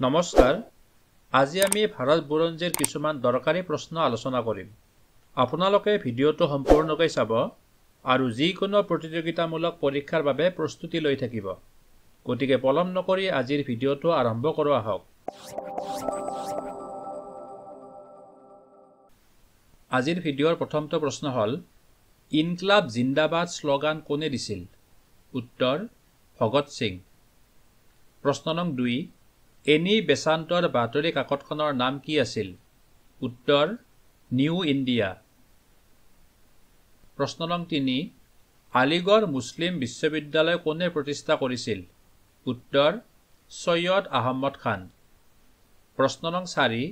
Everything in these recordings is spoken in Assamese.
নমস্কাৰ আজি আমি ভাৰত বুৰঞ্জীৰ কিছুমান দৰকাৰী প্ৰশ্ন আলোচনা কৰিম। আপোনালোকে ভিডিঅ'টো সম্পূৰ্ণকৈ চাব আৰু যিকোনো প্ৰতিযোগিতামূলক পৰীক্ষাৰ বাবে প্ৰস্তুতি লৈ থাকিব। গতিকে পলম নকৰি আজিৰ ভিডিঅ'টো আৰম্ভ কৰোঁ আহক। আজিৰ ভিডিঅ'ৰ প্ৰথমটো প্ৰশ্ন হ'ল ইনকলাব জিন্দাবাদ শ্লোগান কোনে দিছিল? উত্তৰ ভগত সিং। প্ৰশ্ন নং দুই এনি বেচান্তৰ বাতৰি কাকতখনৰ নাম কি আছিল? উত্তৰ নিউ ইণ্ডিয়া। প্ৰশ্ন নং তিনি আলিগড় মুছলিম বিশ্ববিদ্যালয় কোনে প্ৰতিষ্ঠা কৰিছিল? উত্তৰ ছৈয়দ আহমদ খান। প্ৰশ্ন নং চাৰি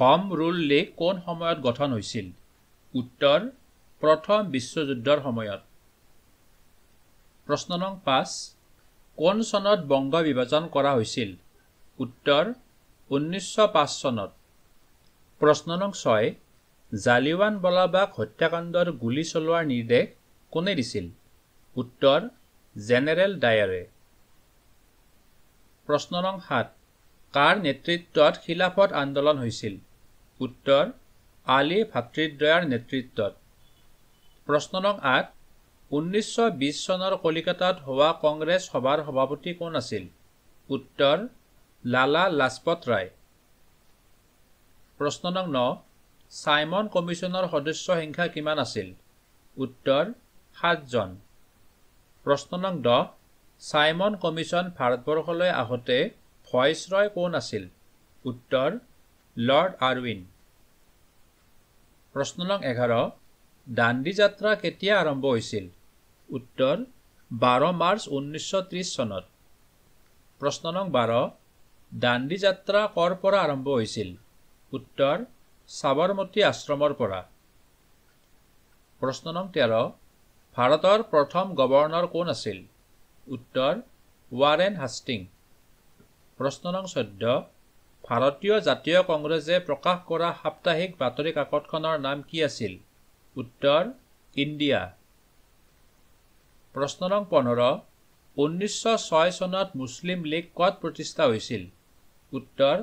হম ৰুল লীগ কোন সময়ত গঠন হৈছিল? উত্তৰ প্ৰথম বিশ্বযুদ্ধৰ সময়ত। প্ৰশ্ন নং পাঁচ কোন চনত বংগ বিভাজন কৰা হৈছিল? উত্তৰ ঊনৈছশ পাঁচ চনত। প্ৰশ্ন নং ছয় জালিৱান বলাবাগ হত্যাকাণ্ডৰ গুলী চলোৱাৰ নিৰ্দেশ কোনে দিছিল? উত্তৰ জেনেৰেল ডায়াৰে। প্ৰশ্ন নং সাত কাৰ নেতৃত্বত খিলাফত আন্দোলন হৈছিল? উত্তৰ আলী ভাতৃদ্বয়াৰ নেতৃত্বত। প্ৰশ্ন নং আঠ ঊনৈছশ বিছ চনৰ কলিকতাত হোৱা কংগ্ৰেছ সভাৰ সভাপতি কোন আছিল? উত্তৰ লালা লাজপত ৰায়। প্ৰশ্ন নং ন চাইমন কমিশ্যনৰ সদস্য সংখ্যা কিমান আছিল? উত্তৰ সাতজন। প্ৰশ্ন নং দহ চাইমন কমিশ্যন ভাৰতবৰ্ষলৈ আহোঁতে ভইচৰয় কোন আছিল? উত্তৰ লৰ্ড আৰউইন। প্ৰশ্ন নং এঘাৰ দাণ্ডী যাত্ৰা কেতিয়া আৰম্ভ হৈছিল? উত্তৰ বাৰ মাৰ্চ ঊনৈছশ ত্ৰিছ চনত। প্ৰশ্ন নং বাৰ দাণ্ডী যাত্ৰা কৰ পৰা আৰম্ভ হৈছিল? উত্তৰ সাবৰমতী আশ্ৰমৰ পৰা। প্ৰশ্ন নং তেৰ ভাৰতৰ প্ৰথম গভৰ্ণৰ কোন আছিল? উত্তৰ ৱাৰেন হাষ্টিং। প্ৰশ্ন নং চৈধ্য ভাৰতীয় জাতীয় কংগ্ৰেছে প্ৰকাশ কৰা সাপ্তাহিক বাতৰি কাকতখনৰ নাম কি আছিল? উত্তৰ ইণ্ডিয়া। প্ৰশ্ন নং পোন্ধৰ ঊনৈছশ ছয় চনত মুছলিম লীগ ক'ত প্ৰতিষ্ঠা হৈছিল? উত্তৰ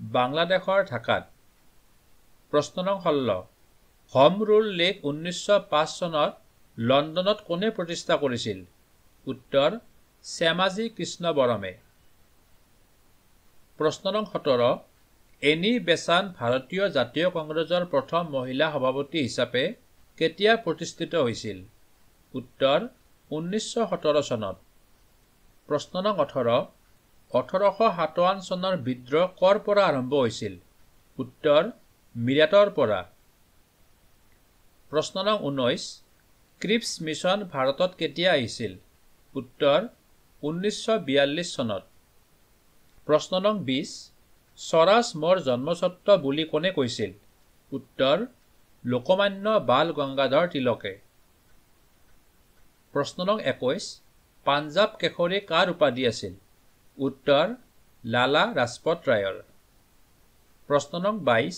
বাংলাদেশৰ ঢাকাত। প্ৰশ্ন নং ষোল্ল। হোম ৰুল লীগ পাঁচ চনত লণ্ডনত কোনে প্ৰতিষ্ঠা কৰিছিল? উত্তৰ শ্যামাজী কৃষ্ণ বৰমে। প্ৰশ্ন নং সোতৰ। এনি বেচান ভাৰতীয় জাতীয় কংগ্ৰেছৰ প্ৰথম মহিলা সভাপতি হিচাপে কেতিয়া প্ৰতিষ্ঠিত হৈছিল? উত্তৰ ঊনৈছশ সোতৰ চনত। প্ৰশ্ন নং ওঠৰ। ওঠৰশ সাতাৱন্ন চনৰ বিদ্ৰোহ কৰ পৰা আৰম্ভ হৈছিল? উত্তৰ মিৰাটৰ পৰা। প্ৰশ্ন নং ঊনৈছ ক্ৰিপছ মিছন ভাৰতত কেতিয়া আহিছিল? উত্তৰ ঊনৈছশ বিয়াল্লিছ চনত। প্ৰশ্ন নং বিছ স্বৰাজ মোৰ জন্মস্বত্ব বুলি কোনে কৈছিল? উত্তৰ লোকমান্য বাল গংগাধৰ তিলকে। প্ৰশ্ন নং একৈছ পাঞ্জাৱ কেশৰী কাৰ উপাধি আছিল? উত্তৰ লালা ৰাজপত ৰায়ৰ। প্ৰশ্ন নং বাইছ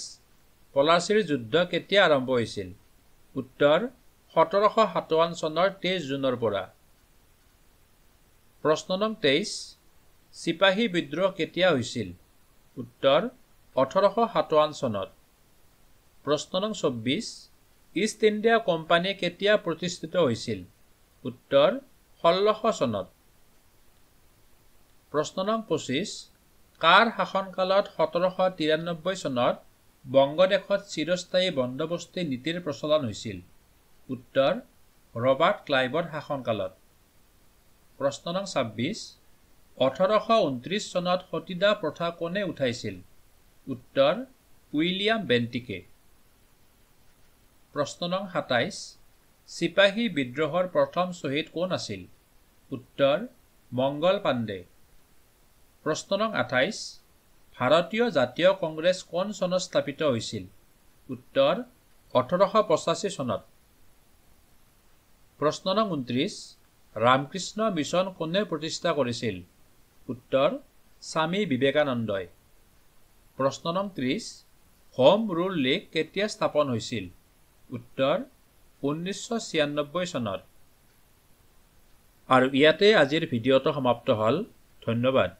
পলাচীৰ যুদ্ধ কেতিয়া আৰম্ভ হৈছিল? উত্তৰ সোতৰশ সাতাৱন্ন চনৰ তেইছ জুনৰ পৰা। প্ৰশ্ন নং তেইছ চিপাহী বিদ্ৰোহ কেতিয়া হৈছিল? উত্তৰ ওঠৰশ সাতাৱন্ন চনত। প্ৰশ্ন নং চৌব্বিছ ইষ্ট ইণ্ডিয়া কোম্পানী কেতিয়া প্ৰতিষ্ঠিত হৈছিল? উত্তৰ ষোল্লশ চনত। প্ৰশ্ন নং পঁচিছ কাৰ শাসনকালত সোতৰশ তিৰান্নব্বৈ চনত বংগদেশত চিৰস্থায়ী বন্দবস্তি নীতিৰ প্ৰচলন হৈছিল? উত্তৰ ৰবাৰ্ট ক্লাইভৰ শাসনকালত। প্ৰশ্ন নং ছাব্বিছ ওঠৰশ ঊনত্ৰিছ চনত সতীদা প্ৰথা কোনে উঠাইছিল? উত্তৰ উইলিয়াম বেণ্টিকে। প্ৰশ্ন নং সাতাইছ চিপাহী বিদ্ৰোহৰ প্ৰথম শ্বহীদ কোন আছিল? উত্তৰ মংগল পাণ্ডে। প্ৰশ্ন নং আঠাইছ ভাৰতীয় জাতীয় কংগ্ৰেছ কোন চনত স্থাপিত হৈছিল? উত্তৰ ওঠৰশ পঁচাশী চনত। প্ৰশ্ন নং ঊনত্ৰিছ ৰামকৃষ্ণ মিছন কোনে প্ৰতিষ্ঠা কৰিছিল? উত্তৰ স্বামী বিবেকানন্দই। প্ৰশ্ন নং ত্ৰিছ হোম ৰুল লীগ কেতিয়া স্থাপন হৈছিল? উত্তৰ ঊনৈছশ ছিয়ান্নব্বৈ চনত। আৰু ইয়াতে আজিৰ ভিডিঅ'টো সমাপ্ত হ'ল। ধন্যবাদ।